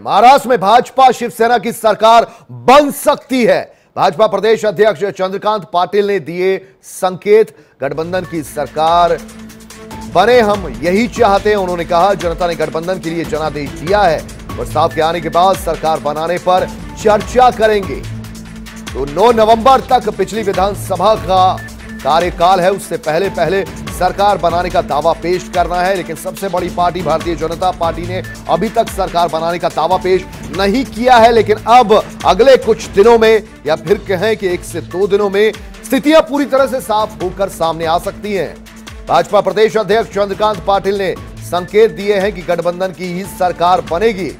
महाराष्ट्र में भाजपा शिवसेना की सरकार बन सकती है। भाजपा प्रदेश अध्यक्ष चंद्रकांत पाटिल ने दिए संकेत। गठबंधन की सरकार बने, हम यही चाहते हैं, उन्होंने कहा। जनता ने गठबंधन के लिए जनादेश दिया है। प्रस्ताव के आने के बाद सरकार बनाने पर चर्चा करेंगे। तो 9 नवंबर तक पिछली विधानसभा का कार्यकाल है, उससे पहले पहले सरकार बनाने का दावा पेश करना है, लेकिन सबसे बड़ी पार्टी भारतीय जनता पार्टी ने अभी तक सरकार बनाने का दावा पेश नहीं किया है, लेकिन अब अगले कुछ दिनों में, या फिर कहें कि एक से दो दिनों में, स्थितियाँ पूरी तरह से साफ़ होकर सामने आ सकती हैं। भाजपा प्रदेश अध्यक्ष चंद्रकांत पाटिल ने संकेत दिए हैं कि गठबंधन की ही सरकार बनेगी।